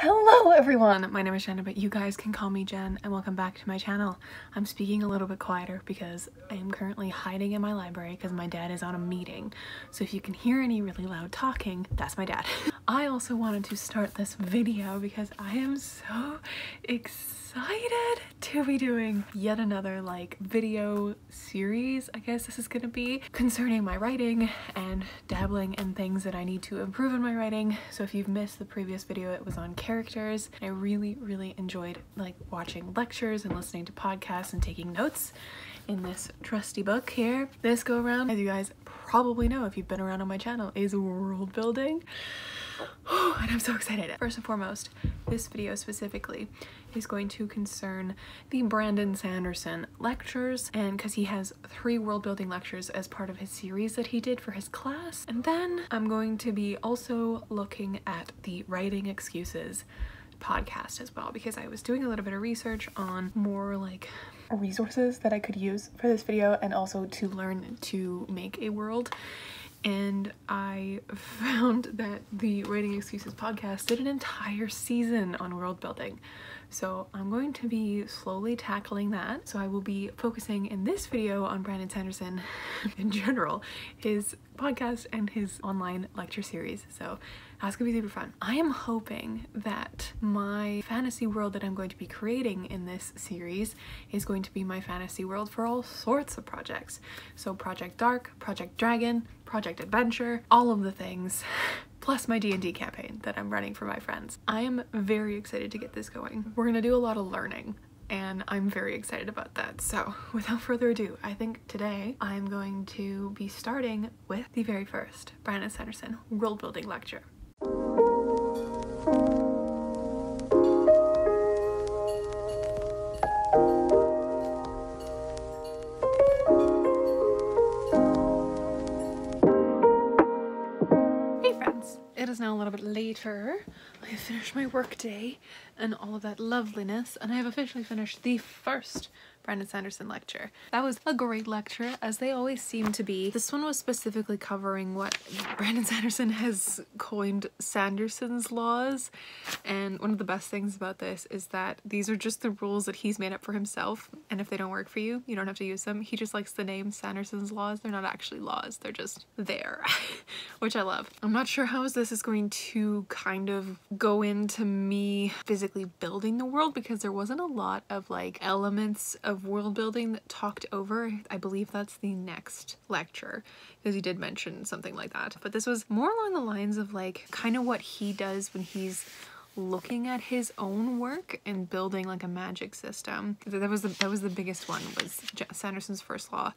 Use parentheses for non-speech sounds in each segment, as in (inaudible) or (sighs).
Hello everyone, my name is Jenna, but you guys can call me Jen and welcome back to my channel. I'm speaking a little bit quieter because I am currently hiding in my library because my dad is on a meeting. So if you can hear any really loud talking, that's my dad. (laughs) I also wanted to start this video because I am so excited to be doing yet another like video series, I guess this is gonna be, concerning my writing and dabbling in things that I need to improve in my writing. So if you've missed the previous video, it was on characters. I really, really enjoyed like watching lectures and listening to podcasts and taking notes in this trusty book here. This go around, as you guys probably know if you've been around on my channel, is world building. (sighs) and I'm so excited. First and foremost, this video specifically is going to concern the Brandon Sanderson lectures and because he has three world building lectures as part of his series that he did for his class. And then I'm going to be also looking at the writing excuses podcast as well because I was doing a little bit of research on more like resources that I could use for this video and also to learn to make a world and I (laughs) found that the Writing Excuses podcast did an entire season on world building. So I'm going to be slowly tackling that. So I will be focusing in this video on Brandon Sanderson (laughs) in general, his podcast and his online lecture series. So that's gonna be super fun. I am hoping that my fantasy world that I'm going to be creating in this series is going to be my fantasy world for all sorts of projects. So Project Dark, Project Dragon, Project Adventure, all of the things, (laughs) plus my D&D campaign that I'm running for my friends. I am very excited to get this going. We're gonna do a lot of learning and I'm very excited about that. So (laughs) without further ado, I think today I'm going to be starting with the very first Brandon Sanderson world building lecture. Later. I have finished my workday and all of that loveliness, and I have officially finished the first Brandon Sanderson lecture. That was a great lecture, as they always seem to be. This one was specifically covering what Brandon (laughs) Sanderson has coined Sanderson's laws, and one of the best things about this is that these are just the rules that he's made up for himself, and if they don't work for you, you don't have to use them. He just likes the name Sanderson's laws. They're not actually laws, they're just there, (laughs) which I love. I'm not sure how this is going to kind of go into me physically building the world because there wasn't a lot of like elements of of world building that talked over. I believe that's the next lecture because he did mention something like that. But this was more along the lines of like kind of what he does when he's looking at his own work and building like a magic system. That was the that was the biggest one was Sanderson's first law,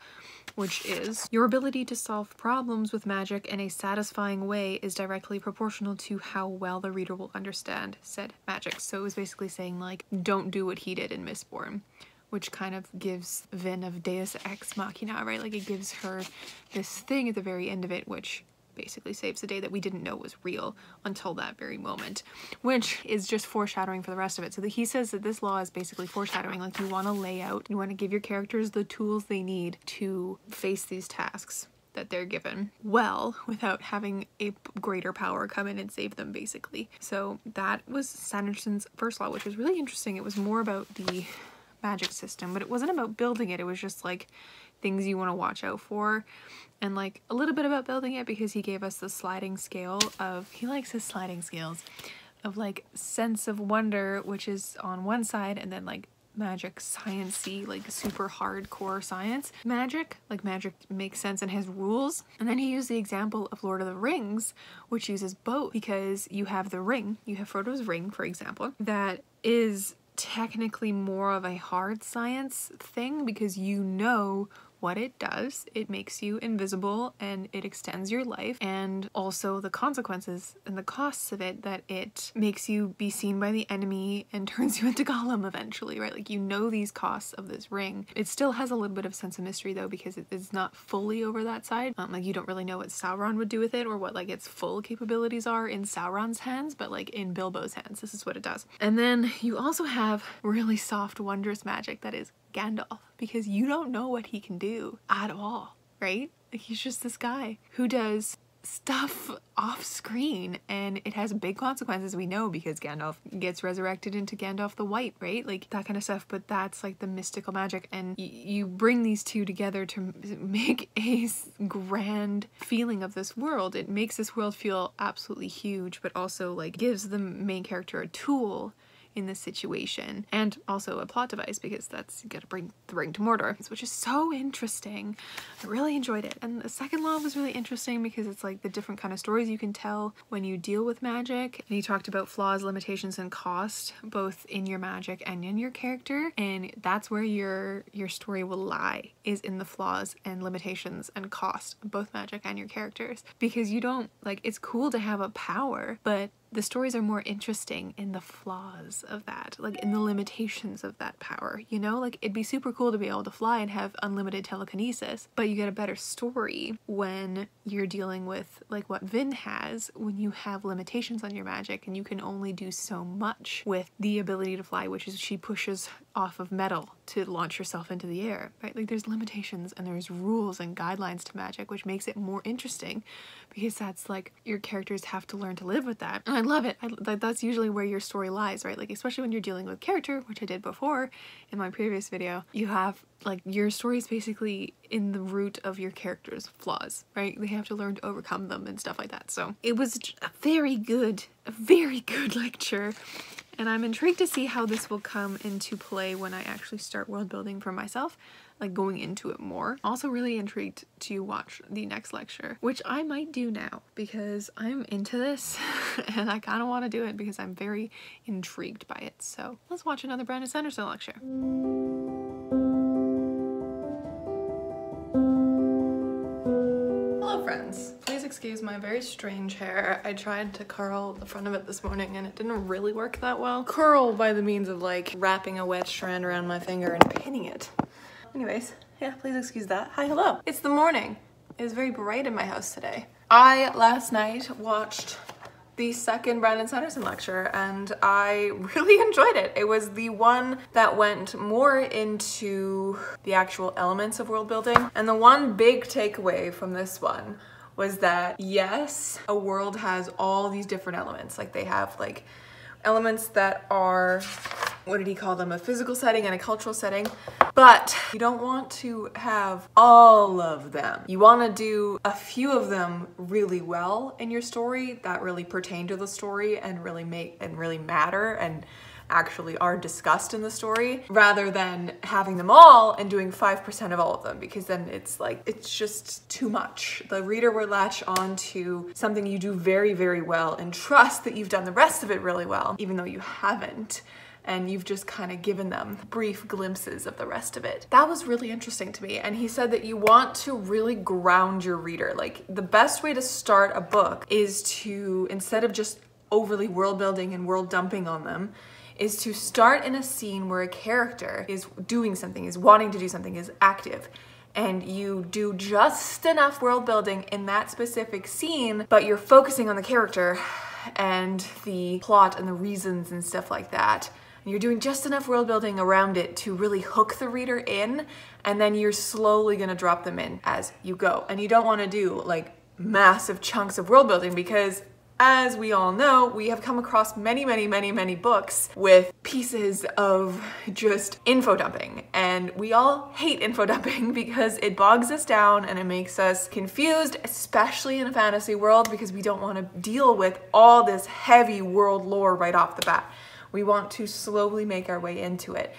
which is your ability to solve problems with magic in a satisfying way is directly proportional to how well the reader will understand said magic. So it was basically saying like don't do what he did in Mistborn which kind of gives Vin of Deus Ex Machina, right? Like it gives her this thing at the very end of it, which basically saves the day that we didn't know was real until that very moment, which is just foreshadowing for the rest of it. So that he says that this law is basically foreshadowing, like you want to lay out, you want to give your characters the tools they need to face these tasks that they're given well without having a greater power come in and save them basically. So that was Sanderson's first law, which was really interesting. It was more about the magic system, but it wasn't about building it. It was just like things you want to watch out for and like a little bit about building it because he gave us the sliding scale of, he likes his sliding scales of like sense of wonder, which is on one side and then like magic sciency like super hardcore science magic like magic makes sense and has rules and then he used the example of lord of the rings which uses both because you have the ring you have frodo's ring for example that is technically more of a hard science thing because you know what it does. It makes you invisible and it extends your life, and also the consequences and the costs of it that it makes you be seen by the enemy and (laughs) turns you into Gollum eventually, right? Like you know these costs of this ring. It still has a little bit of sense of mystery though because it is not fully over that side. Um, like you don't really know what Sauron would do with it or what like its full capabilities are in Sauron's hands, but like in Bilbo's hands, this is what it does. And then you also have really soft, wondrous magic that is Gandalf because you don't know what he can do at all, right? He's just this guy who does stuff off screen and it has big consequences we know because Gandalf gets resurrected into Gandalf the White right like that kind of stuff but that's like the mystical magic and you bring these two together to make a grand feeling of this world it makes this world feel absolutely huge but also like gives the main character a tool in this situation and also a plot device because that's you gotta bring the ring to Mordor which is so interesting. I really enjoyed it. And the second law was really interesting because it's like the different kind of stories you can tell when you deal with magic. And he talked about flaws limitations and cost both in your magic and in your character. And that's where your your story will lie is in the flaws and limitations and cost both magic and your characters. Because you don't like it's cool to have a power but the stories are more interesting in the flaws of that, like in the limitations of that power, you know? Like it'd be super cool to be able to fly and have unlimited telekinesis, but you get a better story when you're dealing with like what Vin has when you have limitations on your magic and you can only do so much with the ability to fly, which is she pushes off of metal to launch yourself into the air, right? Like there's limitations and there's rules and guidelines to magic, which makes it more interesting because that's like your characters have to learn to live with that. Love it. I, that's usually where your story lies, right? Like especially when you're dealing with character, which I did before in my previous video, you have like your story is basically in the root of your character's flaws, right? They have to learn to overcome them and stuff like that. So it was a very good, a very (laughs) good lecture. And I'm intrigued to see how this will come into play when I actually start world building for myself, like going into it more. Also really intrigued to watch the next lecture, which I might do now because I'm into this (laughs) and I kind of want to do it because I'm very intrigued by it. So let's watch another Brandon Sanderson lecture. Hello friends. Please excuse my very strange hair. I tried to curl the front of it this morning and it didn't really work that well. Curl by the means of like wrapping a wet strand around my finger and pinning it. Anyways, yeah, please excuse that. Hi, hello. It's the morning. It is very bright in my house today. I last night watched the second Brandon Sanderson lecture and I (laughs) really enjoyed it. It was the one that went more into the actual elements of world building. And the one big takeaway from this one was that yes, a world has all these different elements. Like they have like elements that are what did he call them? A physical setting and a cultural setting. But you don't want to have all of them. You want to do a few of them really well in your story that really pertain to the story and really make and really matter and actually are discussed in the story rather than having them all and doing 5% of all of them because then it's like it's just too much. The reader will latch on to something you do very very well and trust that you've done the rest of it really well even though you haven't and you've just kind of given them brief glimpses of the rest of it. That was really interesting to me. And he said that you want to really ground your reader. Like the best way to start a book is to, instead of just overly world building and world dumping on them, is to start in a scene where a character is doing something, is wanting to do something, is active and you do just enough world building in that specific scene, but you're focusing on the character and the plot and the reasons and stuff like that you're doing just enough world building around it to really hook the reader in and then you're slowly going to drop them in as you go and you don't want to do like massive chunks of world building because as we all know, we have come across many, many, many, many books with pieces of just info dumping. And we all hate info dumping (laughs) because it bogs us down and it makes us confused, especially in a fantasy world because we don't want to deal with all this heavy world lore right off the bat. We want to slowly make our way into it.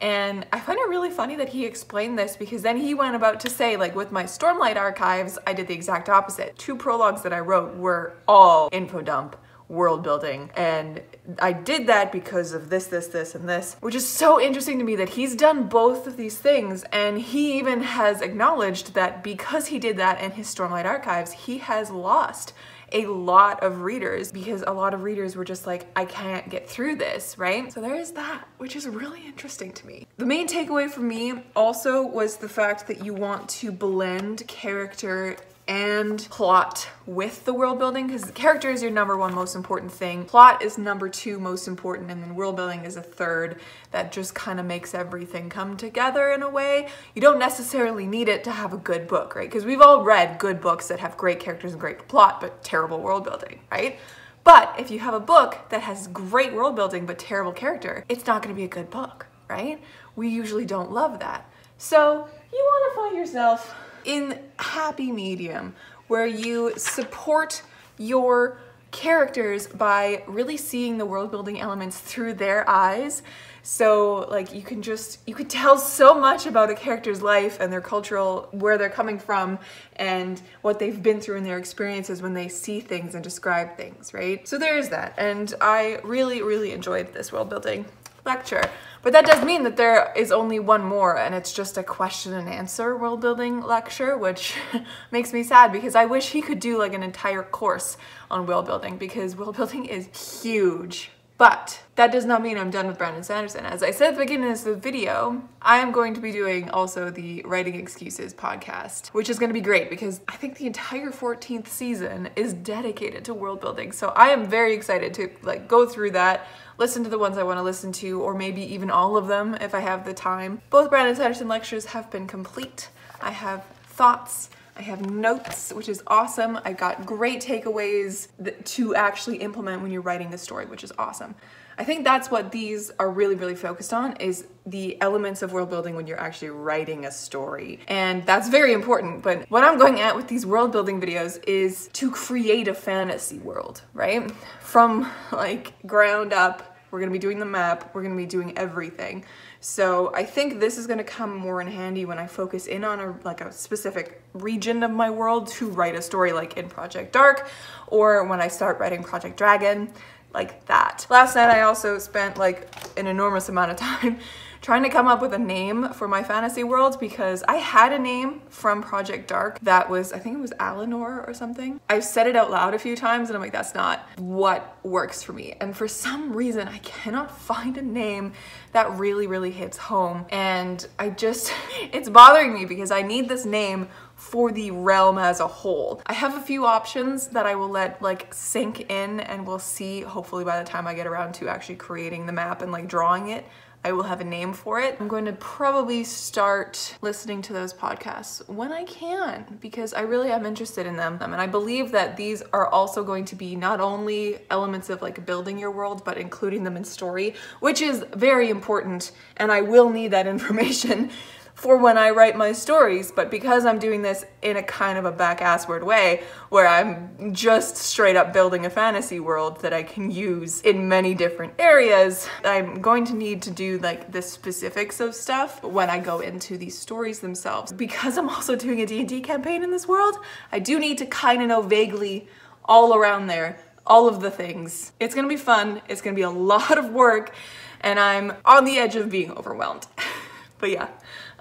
And I find it really funny that he explained this because then he went about to say, like, with my Stormlight archives, I did the exact opposite. Two prologues that I wrote were all info dump world building and I did that because of this this this and this which is so interesting to me that he's done both of these things and he even has acknowledged that because he did that in his Stormlight archives he has lost a lot of readers because a lot of readers were just like, I can't get through this, right? So there is that, which is really interesting to me. The main takeaway for me also was the fact that you want to blend character and plot with the world building because character is your number one most important thing. Plot is number two most important, and then world building is a third that just kind of makes everything come together in a way. You don't necessarily need it to have a good book, right? Because we've all read good books that have great characters and great plot, but terrible world building, right? But if you have a book that has great world building but terrible character, it's not going to be a good book, right? We usually don't love that. So you want to find yourself in happy medium where you support your characters by really seeing the world building elements through their eyes. So like you can just you could tell so much about a character's life and their cultural where they're coming from and what they've been through in their experiences when they see things and describe things, right? So there is that. And I really really enjoyed this world building lecture. But that does mean that there is only one more and it's just a question and answer world building lecture, which (laughs) makes me sad because I wish he could do like an entire course on world building because world building is huge. But that does not mean I'm done with Brandon Sanderson. As I said at the beginning of this video, I am going to be doing also the Writing Excuses podcast, which is going to be great because I think the entire 14th season is dedicated to world building. So I am very excited to like go through that, listen to the ones I want to listen to, or maybe even all of them if I have the time. Both Brandon Sanderson lectures have been complete. I have thoughts I have notes, which is awesome. I got great takeaways to actually implement when you're writing the story, which is awesome. I think that's what these are really, really focused on is the elements of world building when you're actually writing a story. And that's very important. But what I'm going at with these world building videos is to create a fantasy world, right? From like ground up, we're gonna be doing the map, we're gonna be doing everything. So I think this is gonna come more in handy when I focus in on a like a specific region of my world to write a story like in Project Dark or when I start writing Project Dragon like that. Last night I also spent like an enormous amount of (laughs) time trying to come up with a name for my fantasy world because I had a name from Project Dark that was, I think it was Eleanor or something. I've said it out loud a few times and I'm like, that's not what works for me. And for some reason, I cannot (laughs) find a name that really, really hits home. And I just, (laughs) it's bothering me because I need this name for the realm as a whole. I have a few options that I will let like sink in and we'll see hopefully by the time I get around to actually creating the map and like drawing it I will have a name for it. I'm going to probably start listening to those podcasts when I can because I really am interested in them. Um, and I believe that these are also going to be not only elements of like building your world, but including them in story, which is very important. And I will need that (laughs) information for when I write my stories, but because I'm doing this in a kind of a back-assward way, where I'm just straight up building a fantasy world that I can use in many different areas, I'm going to need to do like the specifics of stuff when I go into these stories themselves. Because I'm also doing a D&D campaign in this world, I do need to kind of know vaguely all around there all of the things. It's gonna be fun, it's gonna be a (laughs) lot of work, and I'm on the edge of being overwhelmed. (laughs) but yeah,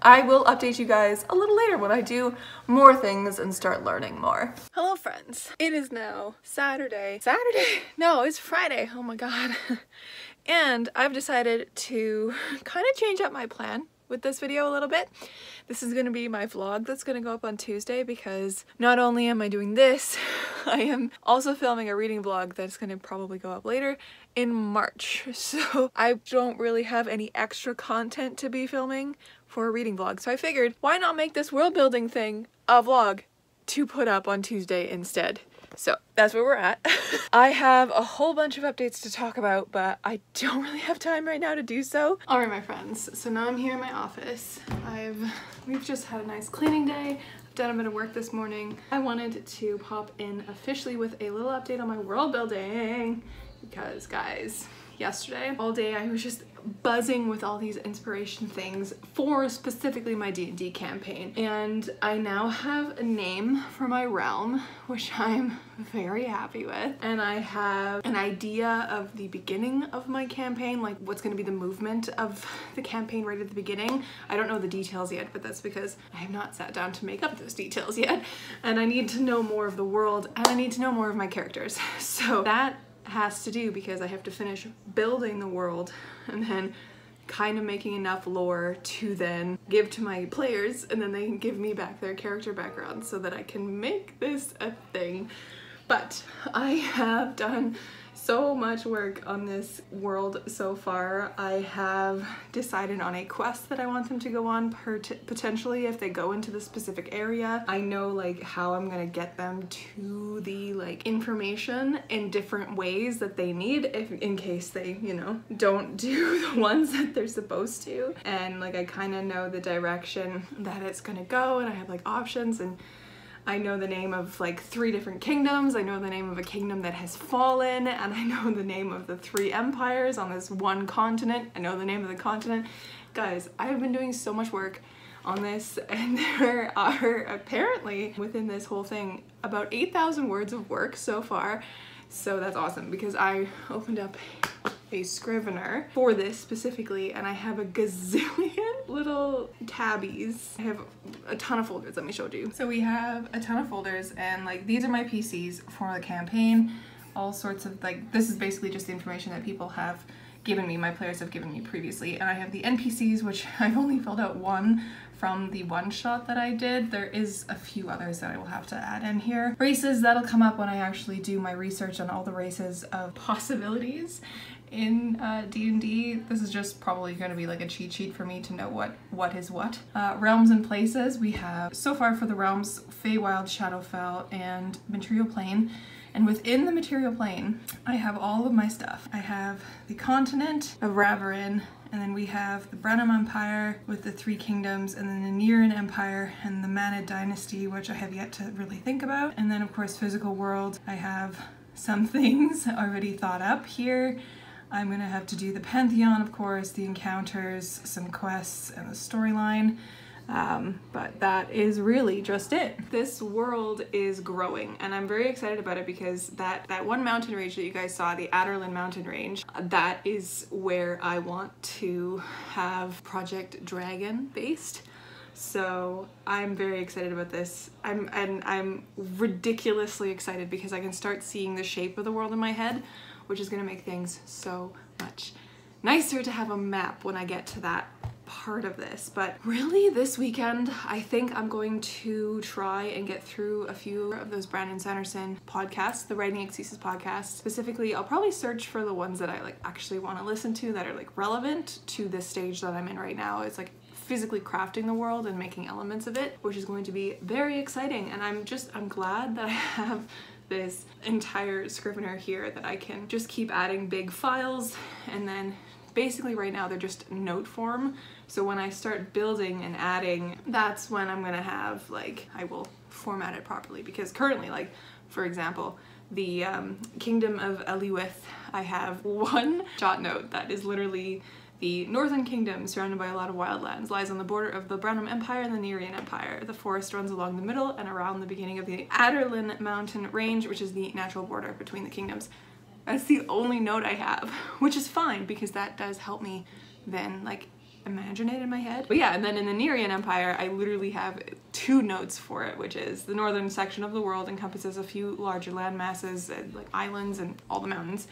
I will update you guys a little later when I do more things and start learning more. Hello friends. It is now Saturday. Saturday? (laughs) No, it's Friday. Oh my god. (laughs) and I've decided to (laughs) kind of change up my plan with this video a little bit. This is going to be my vlog that's going to go up on Tuesday because not only am I doing this, I am also filming a reading vlog that's going to probably go up later in March. So I don't really have any extra content to be filming for a reading vlog. So I figured, why not make this world building thing a vlog to put up on Tuesday instead? So that's where we're at. (laughs) I have a whole bunch of updates to talk about, but I don't really have time right now to do so. All right, my friends. So now I'm here in my office. I've, we've just had a nice cleaning day. I've done a bit of work this morning. I wanted to pop in officially with a little update on my world building because guys, yesterday all day I was just buzzing with all these inspiration things for specifically my D&D campaign. And I now have a name for my realm, which (laughs) I'm very happy with. And I have an idea of the beginning of my campaign, like what's gonna be the movement of the campaign right at the beginning. I don't know the details yet, but that's because I have not sat down to make up those details yet. And I need to know more of the world and I need to know more of my characters. (laughs) So that has to do because I have to finish building the world and then kind of making enough lore to then give to my players and then they can give me back their character background so that I can make this a thing. But I have done so much work on this world so far. I have decided on a quest that I want them to go on potentially if they go into the specific area. I know like how I'm gonna get them to the like information in different ways that they need if in case they, you know, don't do (laughs) the ones that they're supposed to. And like I kind of know the direction that it's gonna go and I have like options and I know the name of like three different kingdoms. I know the name of a kingdom that has fallen, and I know the name of the three empires on this one continent. I know the name of the continent. Guys, I have been doing so much work on this, (laughs) and there are apparently within this whole thing about 8,000 words of work so far. So that's awesome because I opened up a Scrivener for this specifically and I have a gazillion (laughs) little tabbies. I have a ton of folders, let me show you. So we have a ton of folders and like these are my PCs for the campaign. All sorts of like, this is basically just the information that people have given me, my players have given me previously. And I have the NPCs, which (laughs) I've only filled out one from the one shot that I did. There is a few others that I will have to add in here. Races, that'll come up when I actually do my research on all the races of possibilities in D&D. Uh, this is just probably going to be like a cheat sheet for me to know what what is what. Uh, realms and places, we have so far for the realms, Feywild, Shadowfell, and Material Plane. And within the material plane, I have all of my stuff. I have the continent of Raverin, and then we have the Brenham Empire with the Three Kingdoms, and then the Nerian Empire and the Manad Dynasty, which I have yet to really think about. And then of course Physical World, I have some (laughs) things already thought up here. I'm gonna have to do the Pantheon, of course, the encounters, some quests, and the storyline. Um, but that is really just it. This world is growing and I'm very excited about it because that, that one mountain range that you guys saw, the Adderlin mountain range, that is where I want to have Project Dragon based. So I'm very excited about this. I'm and I'm ridiculously excited because I can start seeing the shape of the world in my head which is gonna make things so much nicer to have a map when I get to that part of this. But really this weekend I think I'm going to try and get through a few of those Brandon Sanderson podcasts the Writing Excuses podcast. Specifically I'll probably search for the ones that I like actually want to listen to that are like relevant to this stage that I'm in right now. It's like physically crafting the world and making elements of it which is going to be very exciting. And I'm just I'm glad that I have this entire Scrivener here that I can just keep adding big files and then basically right now they're just note form. So when I start building and adding that's when I'm gonna have like I will format it properly because currently like for example the um, Kingdom of Eliwith I have (laughs) one jot note that is literally the northern kingdom, surrounded by a lot of wildlands, lies on the border of the Brenham Empire and the Nerian Empire. The forest runs along the middle and around the beginning of the Adderlin mountain range, which is the natural border between the kingdoms. That's the only note I have, (laughs) which is fine because that does help me then like imagine it in my head. But yeah, and then in the Nerian Empire, I literally have two notes for it, which is the northern section of the world encompasses a few larger land masses, like islands and all the mountains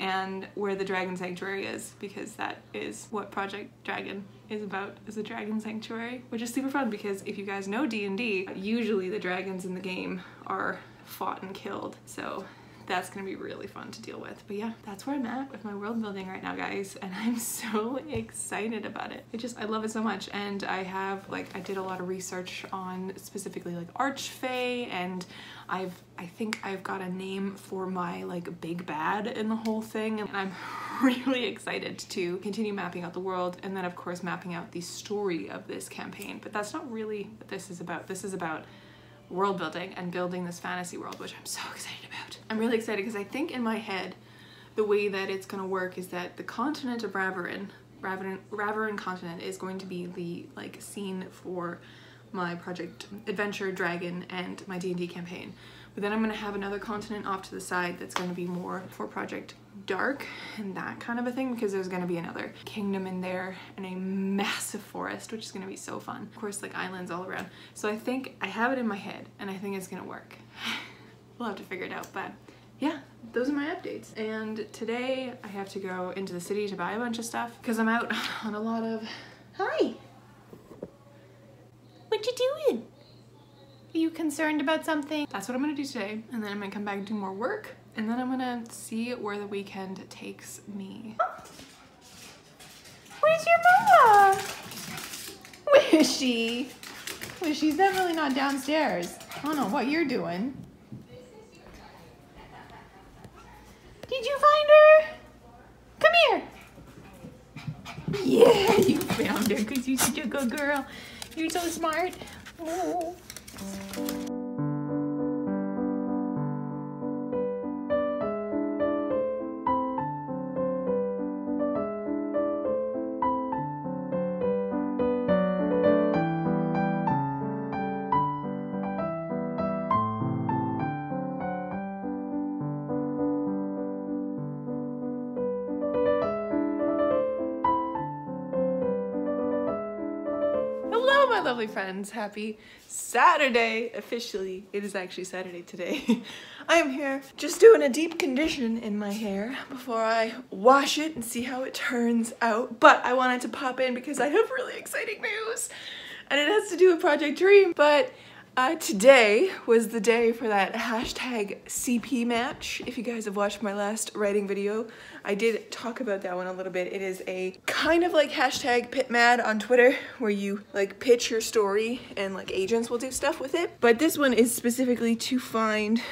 and where the dragon sanctuary is because that is what Project Dragon is about is a dragon sanctuary which is super fun because if you guys know D&D usually the dragons in the game are fought and killed. So that's gonna be really fun to deal with. But yeah, that's where I'm at with my world building right now, guys. And (laughs) I'm so excited about it. I just, I love it so much. And I have, like, I did a lot of research on specifically like Archfey and I've, I think I've got a name for my like big bad in the whole thing. And I'm (laughs) really excited to continue mapping out the world and then of course mapping out the story of this campaign. But that's not really what this is about. This is about world building and building this fantasy world, which I'm so (laughs) excited about. I'm really excited because I think in my head, the way that it's gonna work is that the continent of Raverin, Raverin, Raverin continent is going to be the like scene for my project Adventure Dragon and my D&D campaign. But then I'm gonna have another continent off to the side that's gonna be more for Project Dark and that kind of a thing because there's gonna be another kingdom in there and a massive forest, which is gonna be so fun. Of course, like islands all around. So I think I have it in my head and I think it's gonna work. (laughs) we'll have to figure it out, but yeah, those are my updates. And today I have to go into the city to buy a bunch of stuff because I'm out (laughs) on a lot of. Hi. What you doing? Are you concerned about something? That's what I'm gonna do today. And then I'm gonna come back and do more work. And then I'm gonna see where the weekend takes me. Where's your mama? Where is she? Well, she's definitely not downstairs. I don't know what you're doing. Did you find her? Come here. Yeah, you found her because you're such a good girl. You're so smart. Oh. My lovely friends. Happy Saturday. Officially, it is actually Saturday today. (laughs) I am here just doing a deep condition in my hair before I wash it and see how it turns out. But I wanted to pop in because I have really exciting news and it has to do with Project Dream. But uh, today was the day for that hashtag CP match. If you guys have watched my last writing video, I did talk about that one a little bit. It is a kind of like hashtag pitmad on Twitter where you like pitch your story and like agents will do stuff with it. But this one is specifically to find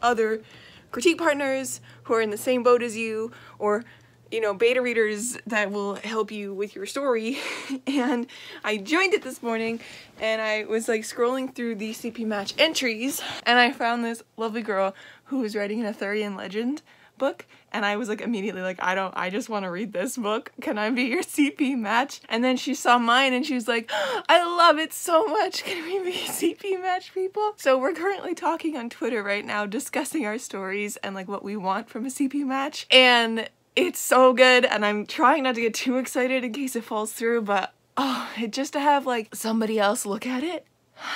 other critique partners who are in the same boat as you or you know, beta readers that will help you with your story. (laughs) and I joined it this morning and I was like scrolling through the CP match entries and I found this lovely girl who was writing an Arthurian legend book and I was like immediately like I don't I just want to read this book. Can I be your CP match? And then she saw mine and she was like I love it so much. Can we be (laughs) CP match people? So we're currently talking on Twitter right now discussing our stories and like what we want from a CP match. And it's so good and I'm trying not to get too excited in case it falls through, but oh, it just to have like somebody else look at it (sighs)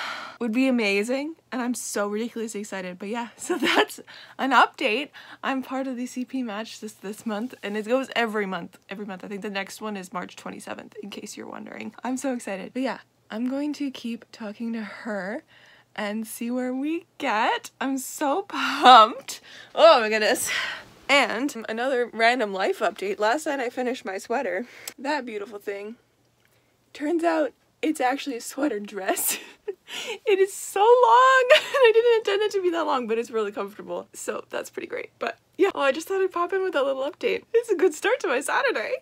would be amazing and I'm so ridiculously excited. But yeah, (laughs) so that's an update. I'm part of the CP match this this month and it goes every month. Every month. I think the next one is March 27th in case you're wondering. I'm so excited. But yeah, I'm going to keep talking to her and see where we get. I'm so pumped. Oh my goodness. And um, another random life update. Last night I finished my sweater. That beautiful thing. Turns out it's actually a sweater dress. (laughs) it is so long. And (laughs) I didn't intend it to be that long, but it's really comfortable. So that's pretty great. But yeah, oh, I just thought I'd pop in with a little update. It's a good start to my Saturday.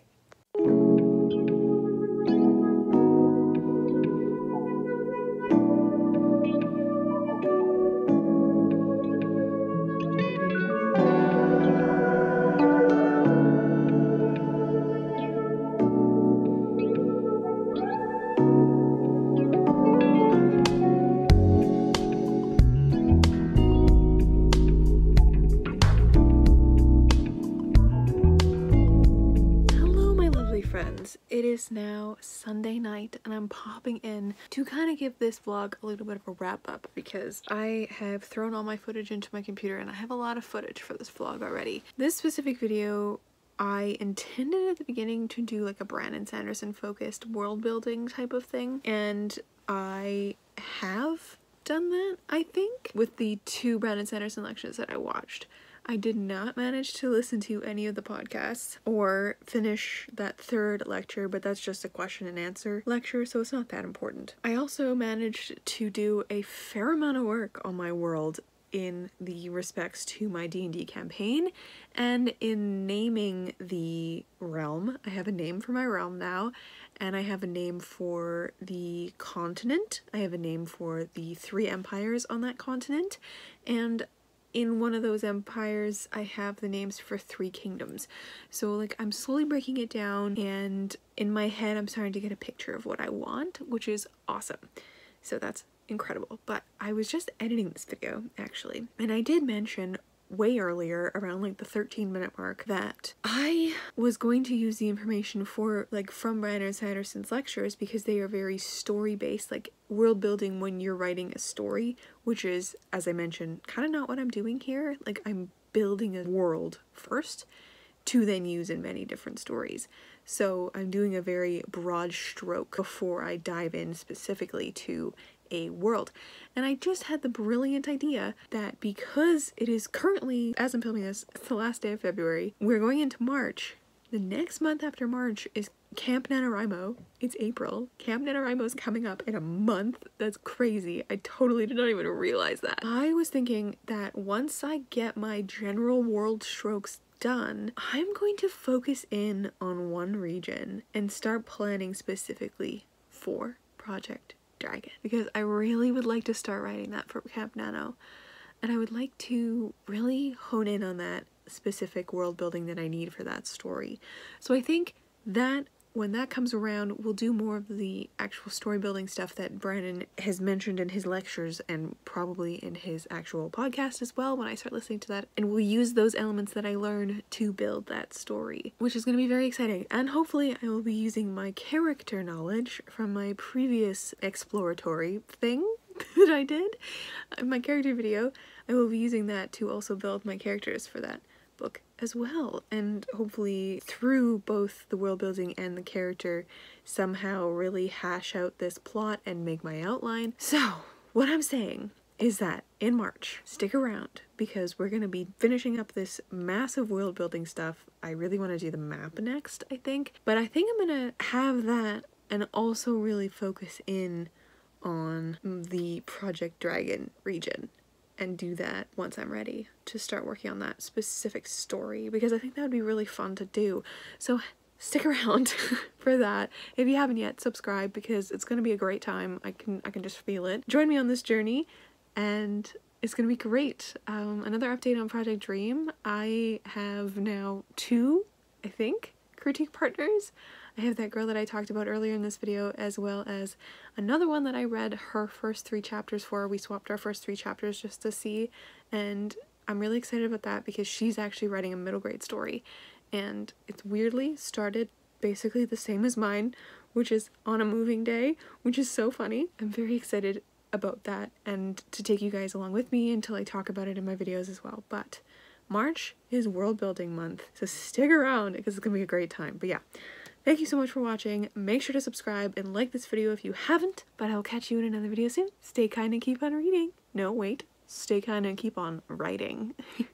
Now Sunday night, and I'm popping in to kind of give this vlog a little bit of a wrap up because I have thrown all my footage into my computer and I have a lot of footage for this vlog already. This specific video I intended at the beginning to do like a Brandon Sanderson focused world building type of thing, and I have done that, I think, with the two Brandon Sanderson lectures that I watched. I did not manage to listen to any of the podcasts or finish that third lecture, but that's just a question and answer lecture, so it's not that important. I also managed to do a fair amount of work on my world in the respects to my D&D campaign and in naming the realm. I have a name for my realm now and I have a name for the continent. I have a name for the three empires on that continent and in one of those empires I have the names for three kingdoms. So like I'm slowly breaking it down and in my head I'm starting to get a picture of what I want, which is awesome. So that's incredible. But I was just editing this video actually, and I did mention way earlier around like the 13 minute mark that I was going to use the information for like from Brandon Sanderson's lectures because they are very story based like world building when you're writing a story which is as I mentioned kind of not what I'm doing here like I'm building a world first to then use in many different stories. So I'm doing a very broad stroke before I dive in specifically to a world. And I just had the brilliant idea that because it is currently, as I'm filming this, it's the last day of February, we're going into March. The next month after March is Camp NaNoWriMo. It's April. Camp NaNoWriMo is coming up in a month. That's crazy. I totally did not even realize that. I was thinking that once I get my general world strokes done, I'm going to focus in on one region and start planning specifically for Project Dragon because I really would like to start writing that for Camp Nano and I would like to really hone in on that specific world building that I need for that story. So I think that when that comes around, we'll do more of the actual story building stuff that Brandon has mentioned in his lectures and probably in his actual podcast as well when I start listening to that. And we'll use those elements that I learned to build that story, which is going to be very exciting. And hopefully, I will be using my character knowledge from my previous exploratory thing (laughs) that I did, uh, my character video. I will be using that to also build my characters for that book as well and hopefully through both the world building and the character somehow really hash out this plot and make my outline. So what I'm saying is that in March, stick around because we're going to be finishing up this massive world building stuff. I really want to do the map next, I think, but I think I'm going to have that and also really focus in on the Project Dragon region and do that once I'm ready to start working on that specific story because I think that would be really fun to do. So stick around (laughs) for that. If you haven't yet, subscribe because it's going to be a great time. I can I can just feel it. Join me on this journey and it's going to be great. Um, another update on Project Dream. I have now two, I think, critique partners. I have that girl that I talked about earlier in this video as well as another one that I read her first three chapters for. We swapped our first three chapters just to see and I'm really excited about that because she's actually writing a middle grade story and it's weirdly started basically the same as mine which is on a moving day which is so funny. I'm very excited about that and to take you guys along with me until I talk about it in my videos as well but March is world building month so stick around because it's gonna be a great time but yeah Thank you so much for watching. Make sure to subscribe and like this video if you haven't, but I'll catch you in another video soon. Stay kind and keep on reading. No, wait. Stay kind and keep on writing. (laughs)